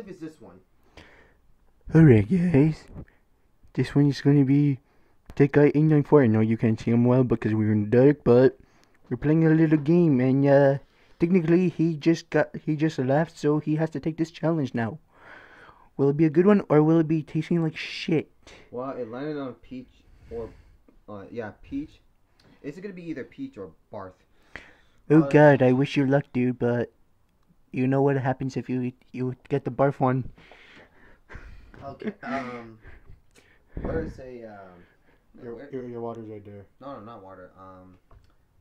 believe it's this one. Alright, guys. This one is gonna be Techguy 894. I know you can't see him well because we're in the dark, but we're playing a little game, and uh, technically he just got he just left, so he has to take this challenge now. Will it be a good one, or will it be tasting like shit? Well, it landed on peach or, uh, yeah, peach. Is it gonna be either peach or barth. Oh Uh, god, I wish you luck, dude, but you know what happens if you you get the barf one. Okay. Um. Where's a um? where- your, your water's right there. no, no, not water. Um,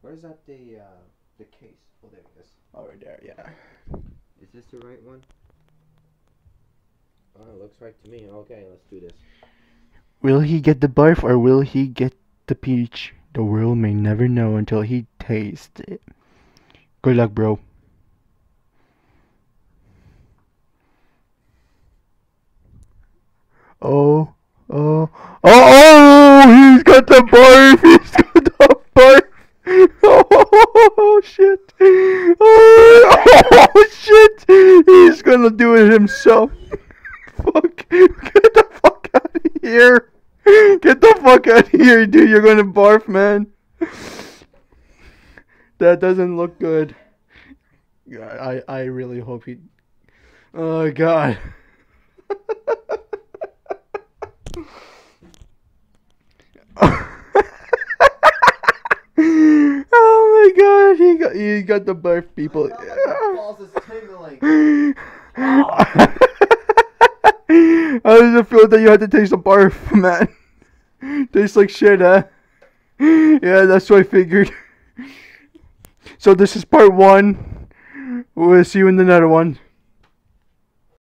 where's that the uh the case? Oh, there it is. Oh, right there, yeah. Is this the right one? Oh, it looks right to me. Okay, let's do this. Will he get the barf or will he get the peach? The world may never know until he tastes it. Good luck, bro. Oh, oh, oh, oh, he's got the barf, he's got the barf. Oh, shit. Oh, oh shit. He's gonna do it himself. Fuck. Get the fuck out of here. Get the fuck out of here, dude. You're gonna barf, man. That doesn't look good. I I really hope he. Oh god. oh my god, he got he got the barf people. balls is tingling. How does it feel that you had to taste the barf, man? Tastes like shit, huh? Yeah, that's what I figured. So this is part one. We'll see you in the another one.